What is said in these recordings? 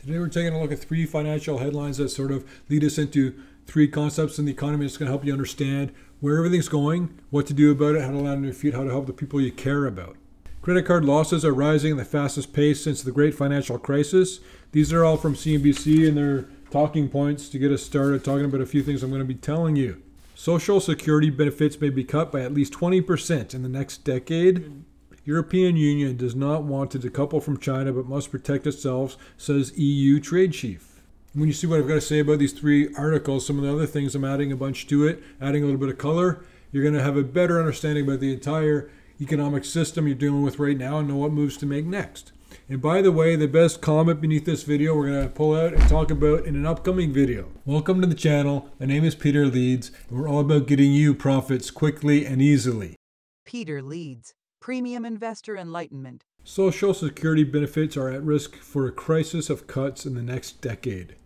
Today we're taking a look at three financial headlines that sort of lead us into three concepts in the economy that's going to help you understand where everything's going, what to do about it, how to land on your feet, how to help the people you care about. Credit card losses are rising at the fastest pace since the great financial crisis. These are all from CNBC and they're talking points to get us started talking about a few things I'm going to be telling you. Social security benefits may be cut by at least 20% in the next decade. European Union does not want to decouple from China but must protect itself, says EU trade chief. When you see what I've got to say about these three articles, some of the other things I'm adding a bunch to it, adding a little bit of color, you're going to have a better understanding about the entire economic system you're dealing with right now and know what moves to make next. And by the way, the best comment beneath this video we're going to pull out and talk about in an upcoming video. Welcome to the channel. My name is Peter Leeds, and we're all about getting you profits quickly and easily. Peter Leeds, Premium Investor Enlightenment. Social Security benefits are at risk for a crisis of cuts in the next decade.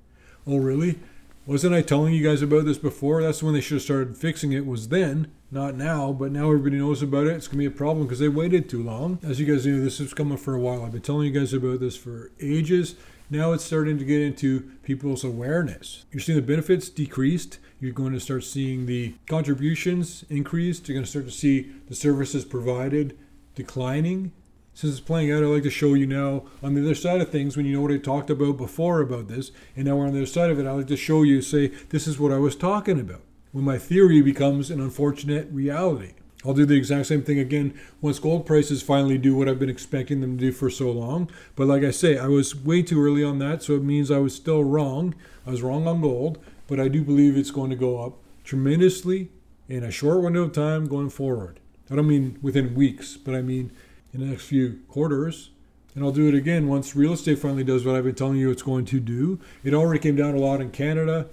Oh, really? Wasn't I telling you guys about this before? That's when they should have started fixing it, was then, not now. But now everybody knows about it. It's going to be a problem because they waited too long. As you guys know, this is coming for a while. I've been telling you guys about this for ages. Now it's starting to get into people's awareness. You're seeing the benefits decreased. You're going to start seeing the contributions increased. You're going to start to see the services provided declining. Since it's playing out, I'd like to show you now on the other side of things when you know what I talked about before about this, and now we're on the other side of it, I'd like to show you, say, this is what I was talking about. When my theory becomes an unfortunate reality. I'll do the exact same thing again once gold prices finally do what I've been expecting them to do for so long. But like I say, I was way too early on that, so it means I was still wrong. I was wrong on gold, but I do believe it's going to go up tremendously in a short window of time going forward. I don't mean within weeks, but I mean in the next few quarters. And I'll do it again once real estate finally does what I've been telling you it's going to do. It already came down a lot in Canada.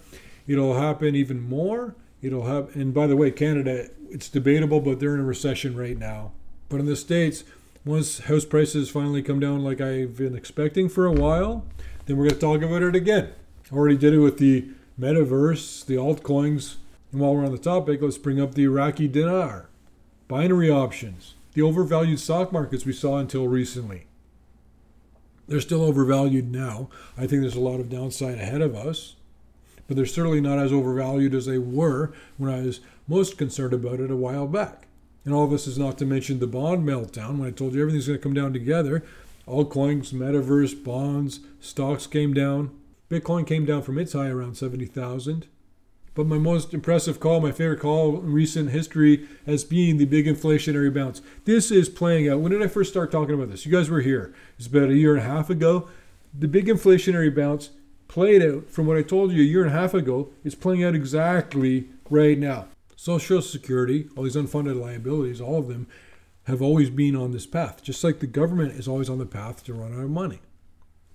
It'll happen even more. It'll have, and by the way, Canada, it's debatable, but they're in a recession right now. But in the States, once house prices finally come down like I've been expecting for a while, then we're going to talk about it again. Already did it with the metaverse, the altcoins. And while we're on the topic, let's bring up the Iraqi dinar binary options, the overvalued stock markets we saw until recently. They're still overvalued now. I think there's a lot of downside ahead of us, but they're certainly not as overvalued as they were when I was most concerned about it a while back. And all this is not to mention the bond meltdown when I told you everything's going to come down together. Altcoins, metaverse, bonds, stocks came down. Bitcoin came down from its high around 70,000. But my most impressive call, my favorite call in recent history, has been the big inflationary bounce. This is playing out. When did I first start talking about this? You guys were here. It's about a year and a half ago. The big inflationary bounce played out from what I told you a year and a half ago. It's playing out exactly right now. Social Security, all these unfunded liabilities, all of them have always been on this path, just like the government is always on the path to run out of money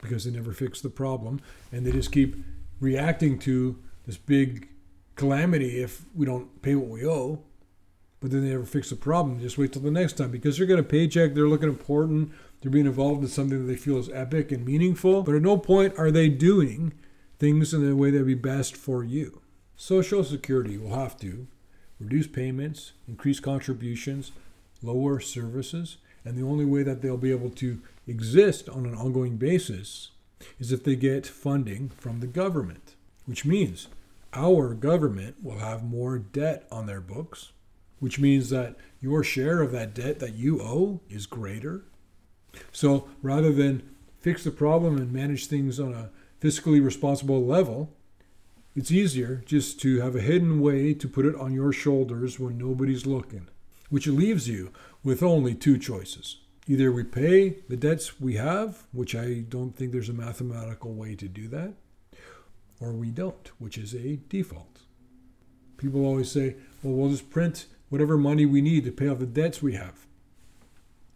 because they never fix the problem and they just keep reacting to this big calamity if we don't pay what we owe. But then they never fix the problem. Just wait till the next time because they're getting a paycheck. They're looking important. They're being involved in something that they feel is epic and meaningful. But at no point are they doing things in the way that would be best for you. Social Security will have to reduce payments, increase contributions, lower services, and the only way that they'll be able to exist on an ongoing basis is if they get funding from the government, which means our government will have more debt on their books, which means that your share of that debt that you owe is greater. So rather than fix the problem and manage things on a fiscally responsible level, it's easier just to have a hidden way to put it on your shoulders when nobody's looking, which leaves you with only two choices. Either we pay the debts we have, which I don't think there's a mathematical way to do that, or we don't, which is a default. People always say, well, we'll just print whatever money we need to pay off the debts we have.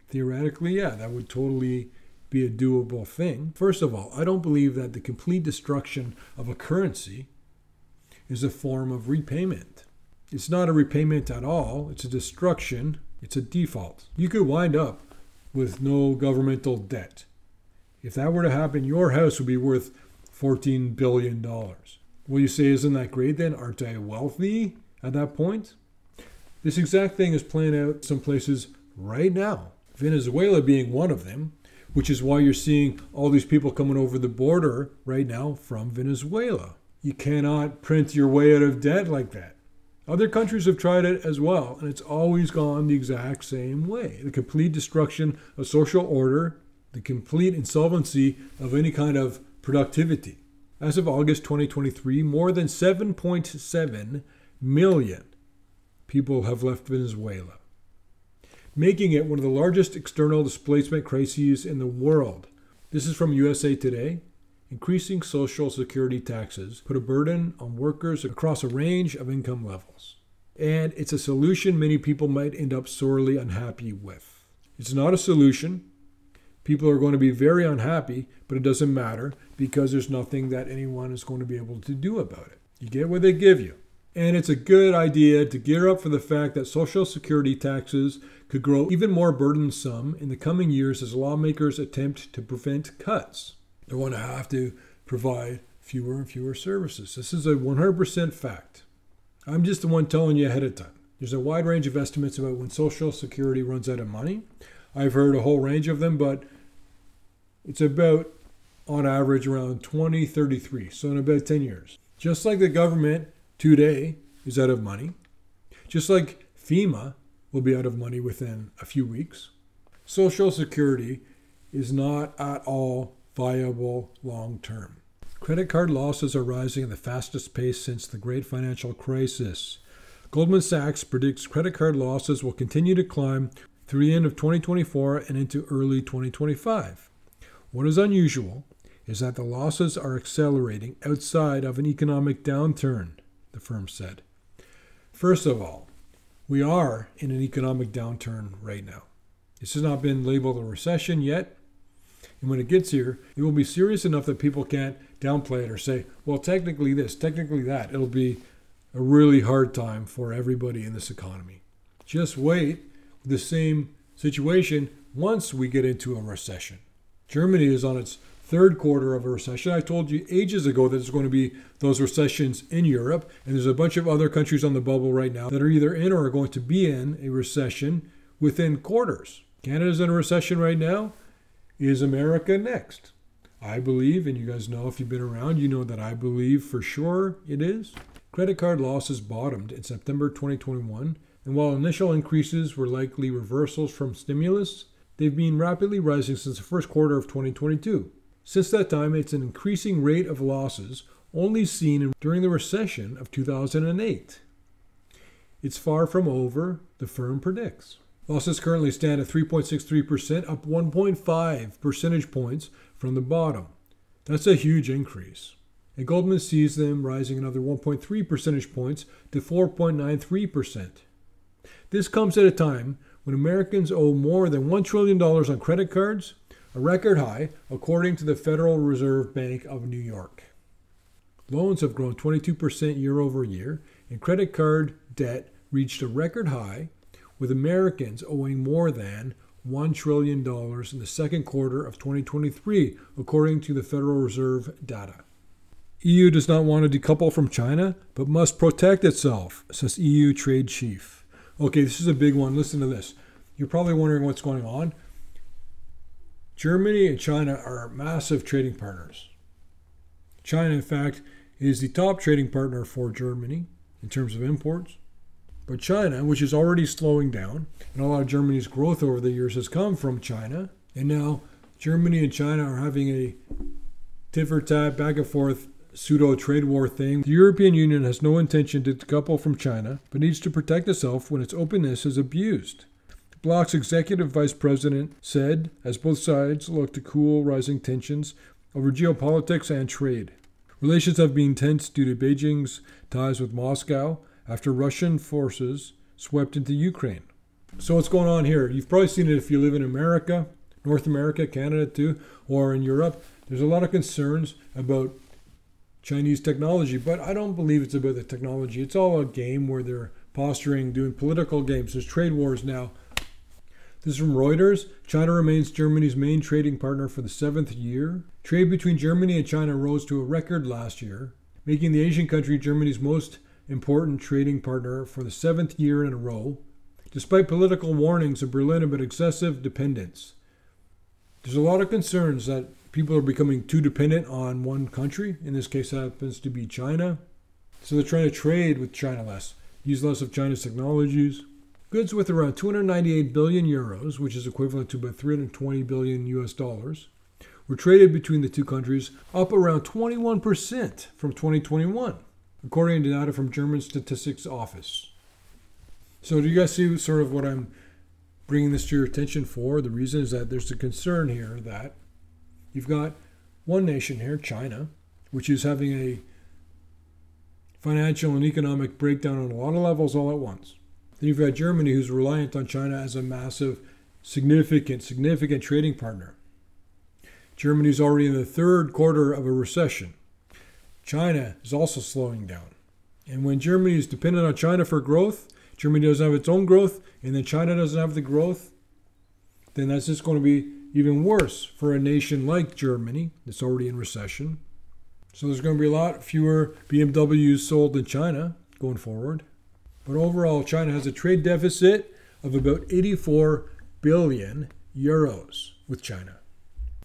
Theoretically, yeah, that would totally be a doable thing. First of all, I don't believe that the complete destruction of a currency is a form of repayment. It's not a repayment at all, it's a destruction, it's a default. You could wind up with no governmental debt. If that were to happen, your house would be worth $14 billion. Will you say, isn't that great then? Aren't I wealthy at that point? This exact thing is playing out some places right now. Venezuela being one of them, which is why you're seeing all these people coming over the border right now from Venezuela. You cannot print your way out of debt like that. Other countries have tried it as well, and it's always gone the exact same way the complete destruction of social order, the complete insolvency of any kind of productivity. As of August 2023, more than 7.7 million people have left Venezuela, making it one of the largest external displacement crises in the world. This is from USA Today. Increasing social security taxes put a burden on workers across a range of income levels. And it's a solution many people might end up sorely unhappy with. It's not a solution. People are going to be very unhappy, but it doesn't matter because there's nothing that anyone is going to be able to do about it. You get what they give you. And it's a good idea to gear up for the fact that Social Security taxes could grow even more burdensome in the coming years as lawmakers attempt to prevent cuts. They're going to have to provide fewer and fewer services. This is a 100% fact. I'm just the one telling you ahead of time. There's a wide range of estimates about when Social Security runs out of money. I've heard a whole range of them, but it's about, on average, around 2033, so in about 10 years. Just like the government today is out of money, just like FEMA will be out of money within a few weeks, Social Security is not at all viable long term. Credit card losses are rising at the fastest pace since the great financial crisis. Goldman Sachs predicts credit card losses will continue to climb through the end of 2024 and into early 2025. What is unusual is that the losses are accelerating outside of an economic downturn, the firm said. First of all, we are in an economic downturn right now. This has not been labeled a recession yet, and when it gets here, it will be serious enough that people can't downplay it or say, well, technically this, technically that. It'll be a really hard time for everybody in this economy. Just wait the same situation once we get into a recession. Germany is on its third quarter of a recession. I told you ages ago that there's going to be those recessions in Europe, and there's a bunch of other countries on the bubble right now that are either in or are going to be in a recession within quarters. Canada's in a recession right now. Is America next? I believe, and you guys know if you've been around, you know that I believe for sure it is. Credit card losses bottomed in September 2021, and while initial increases were likely reversals from stimulus, they've been rapidly rising since the first quarter of 2022. Since that time, it's an increasing rate of losses only seen during the recession of 2008. It's far from over, the firm predicts. Losses currently stand at 3.63%, up 1.5 percentage points from the bottom. That's a huge increase. And Goldman sees them rising another 1.3 percentage points to 4.93%. This comes at a time when Americans owe more than $1 trillion on credit cards, a record high, according to the Federal Reserve Bank of New York. Loans have grown 22% year over year, and credit card debt reached a record high with Americans owing more than $1 trillion in the second quarter of 2023, according to the Federal Reserve data. EU does not want to decouple from China, but must protect itself, says EU trade chief. Okay, this is a big one. Listen to this. You're probably wondering what's going on. Germany and China are massive trading partners. China, in fact, is the top trading partner for Germany in terms of imports. But China, which is already slowing down, and a lot of Germany's growth over the years has come from China, and now Germany and China are having a tit for tat, back and forth pseudo trade war thing. The European Union has no intention to decouple from China, but needs to protect itself when its openness is abused. The bloc's executive vice president said, as both sides look to cool rising tensions over geopolitics and trade. Relations have been tense due to Beijing's ties with Moscow after Russian forces swept into Ukraine. So, what's going on here? You've probably seen it if you live in America, North America, Canada too, or in Europe. There's a lot of concerns about Chinese technology, but I don't believe it's about the technology. It's all a game where they're posturing, doing political games. There's trade wars now. This is from Reuters. China remains Germany's main trading partner for the seventh year. Trade between Germany and China rose to a record last year, making the Asian country Germany's most important trading partner for the seventh year in a row, despite political warnings of Berlin about excessive dependence. There's a lot of concerns that people are becoming too dependent on one country. In this case, happens to be China. So they're trying to trade with China less, use less of China's technologies. Goods with around 298 billion euros, which is equivalent to about 320 billion US dollars, were traded between the two countries, up around 21% from 2021, according to data from German Statistics Office. So, do you guys see sort of what I'm bringing this to your attention for? The reason is that there's a concern here that you've got one nation here, China, which is having a financial and economic breakdown on a lot of levels all at once. Then you've got Germany, who's reliant on China as a massive, significant, significant trading partner. Germany is already in the third quarter of a recession. China is also slowing down. And when Germany is dependent on China for growth, Germany doesn't have its own growth, and then China doesn't have the growth, then that's just going to be even worse for a nation like Germany that's already in recession. So there's going to be a lot fewer BMWs sold in China going forward. But overall, China has a trade deficit of about 84 billion euros with China.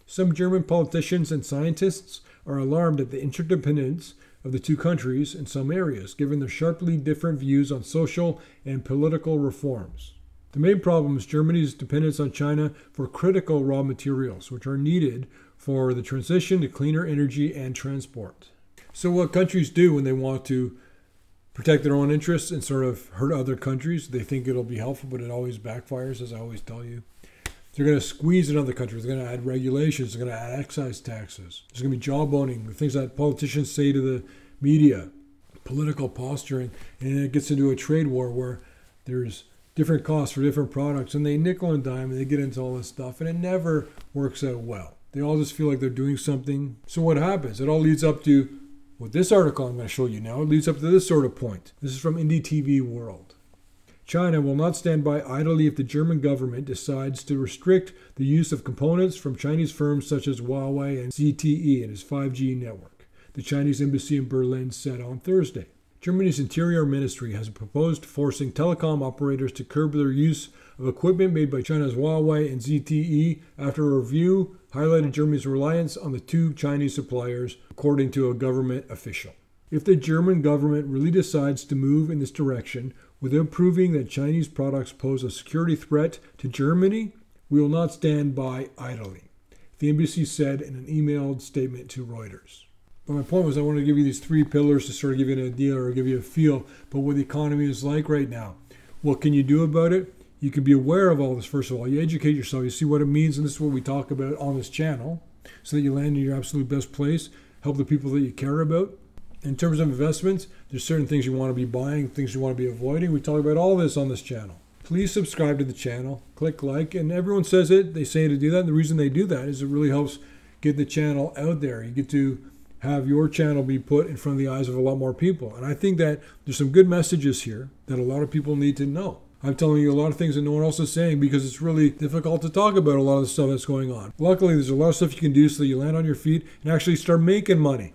Some German politicians and scientists are alarmed at the interdependence of the two countries in some areas, given their sharply different views on social and political reforms. The main problem is Germany's dependence on China for critical raw materials, which are needed for the transition to cleaner energy and transport. So, what countries do when they want to protect their own interests and sort of hurt other countries, they think it'll be helpful, but it always backfires, as I always tell you. They're going to squeeze another country. They're going to add regulations. They're going to add excise taxes. There's going to be jawboning, the things that politicians say to the media, political posturing, and it gets into a trade war where there's different costs for different products, and they nickel and dime, and they get into all this stuff, and it never works out well. They all just feel like they're doing something. So what happens? It all leads up to what this article I'm going to show you now. It leads up to this sort of point. This is from Indie TV World. China will not stand by idly if the German government decides to restrict the use of components from Chinese firms such as Huawei and ZTE in its 5G network, the Chinese embassy in Berlin said on Thursday. Germany's Interior Ministry has proposed forcing telecom operators to curb their use of equipment made by China's Huawei and ZTE after a review highlighted Germany's reliance on the two Chinese suppliers, according to a government official. If the German government really decides to move in this direction, without proving that Chinese products pose a security threat to Germany, we will not stand by idly, the embassy said in an emailed statement to Reuters. But my point was, I wanted to give you these three pillars to sort of give you an idea or give you a feel But what the economy is like right now. What can you do about it? You can be aware of all this, first of all. You educate yourself, you see what it means, and this is what we talk about on this channel so that you land in your absolute best place, help the people that you care about in terms of investments, there's certain things you want to be buying, things you want to be avoiding. We talk about all this on this channel. Please subscribe to the channel, click like, and everyone says it. They say to do that. And the reason they do that is it really helps get the channel out there. You get to have your channel be put in front of the eyes of a lot more people. And I think that there's some good messages here that a lot of people need to know. I'm telling you a lot of things that no one else is saying because it's really difficult to talk about a lot of the stuff that's going on. Luckily, there's a lot of stuff you can do so you land on your feet and actually start making money.